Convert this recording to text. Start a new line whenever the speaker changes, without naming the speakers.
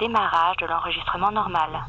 démarrage de l'enregistrement normal.